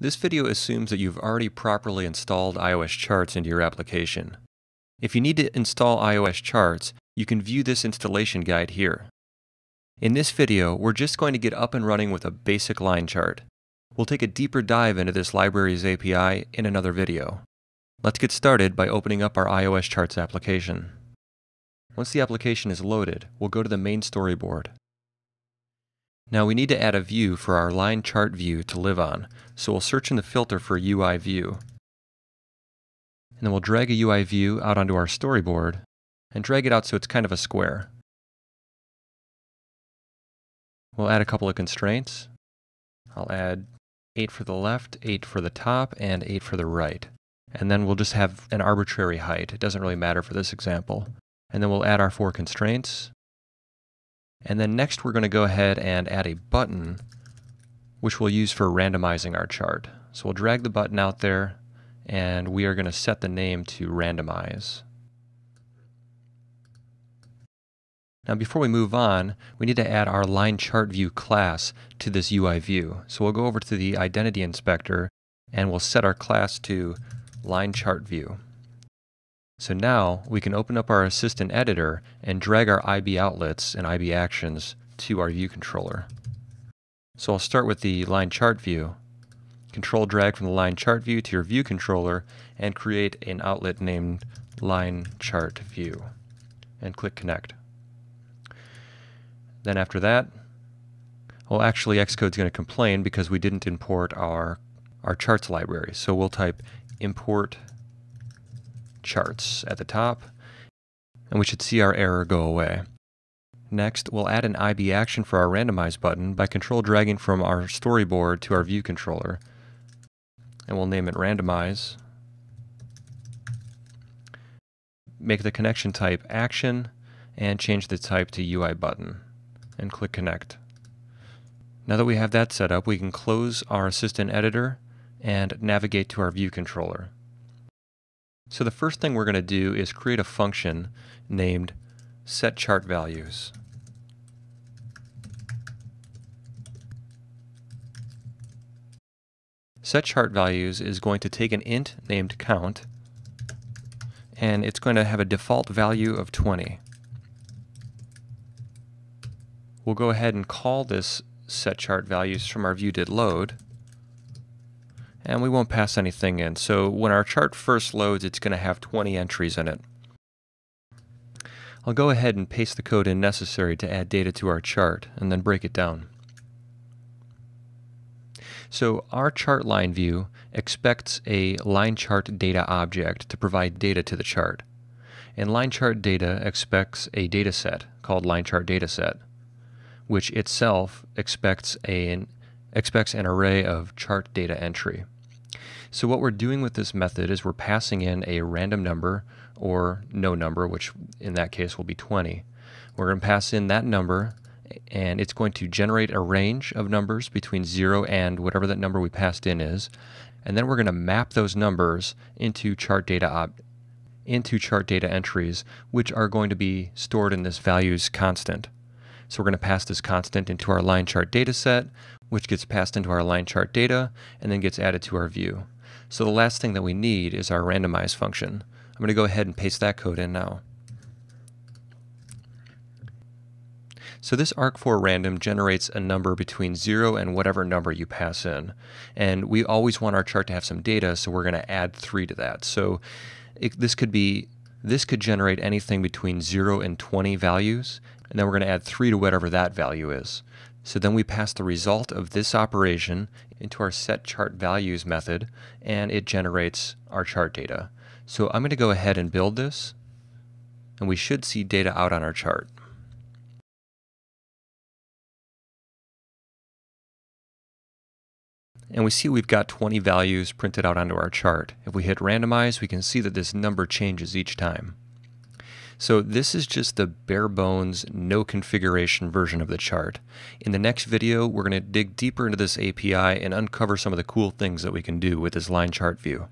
This video assumes that you've already properly installed iOS Charts into your application. If you need to install iOS Charts, you can view this installation guide here. In this video, we're just going to get up and running with a basic line chart. We'll take a deeper dive into this library's API in another video. Let's get started by opening up our iOS Charts application. Once the application is loaded, we'll go to the main storyboard. Now we need to add a view for our line chart view to live on, so we'll search in the filter for UI view. And then we'll drag a UI view out onto our storyboard and drag it out so it's kind of a square. We'll add a couple of constraints. I'll add 8 for the left, 8 for the top, and 8 for the right. And then we'll just have an arbitrary height. It doesn't really matter for this example. And then we'll add our four constraints. And then next we're going to go ahead and add a button, which we'll use for randomizing our chart. So we'll drag the button out there, and we are going to set the name to randomize. Now before we move on, we need to add our line chart view class to this UI view. So we'll go over to the identity inspector and we'll set our class to line chart view. So now we can open up our assistant editor and drag our IB outlets and IB actions to our view controller. So I'll start with the line chart view. Control drag from the line chart view to your view controller and create an outlet named line chart view and click connect. Then after that, well actually Xcode's going to complain because we didn't import our our charts library. So we'll type import charts at the top, and we should see our error go away. Next, we'll add an IB action for our randomize button by control dragging from our storyboard to our view controller. And we'll name it randomize. Make the connection type action and change the type to UI button and click connect. Now that we have that set up, we can close our assistant editor and navigate to our view controller. So the first thing we're going to do is create a function named setChartValues. SetChartValues is going to take an int named count and it's going to have a default value of 20. We'll go ahead and call this setChartValues from our viewDidLoad and we won't pass anything in. So when our chart first loads, it's going to have 20 entries in it. I'll go ahead and paste the code in necessary to add data to our chart and then break it down. So our chart line view expects a line chart data object to provide data to the chart. And line chart data expects a data set called line chart dataset, which itself expects, an, expects an array of chart data entry. So what we're doing with this method is we're passing in a random number or no number, which in that case will be 20. We're going to pass in that number and it's going to generate a range of numbers between 0 and whatever that number we passed in is. And then we're going to map those numbers into chart data into chart data entries, which are going to be stored in this values constant. So we're going to pass this constant into our line chart data set, which gets passed into our line chart data and then gets added to our view. So the last thing that we need is our randomize function. I'm going to go ahead and paste that code in now. So this arc4random generates a number between 0 and whatever number you pass in. And we always want our chart to have some data, so we're going to add 3 to that. So it, this could be this could generate anything between 0 and 20 values, and then we're going to add 3 to whatever that value is. So then we pass the result of this operation into our set chart values method and it generates our chart data. So I'm going to go ahead and build this and we should see data out on our chart. And we see we've got 20 values printed out onto our chart. If we hit randomize, we can see that this number changes each time. So this is just the bare bones, no configuration version of the chart. In the next video, we're going to dig deeper into this API and uncover some of the cool things that we can do with this line chart view.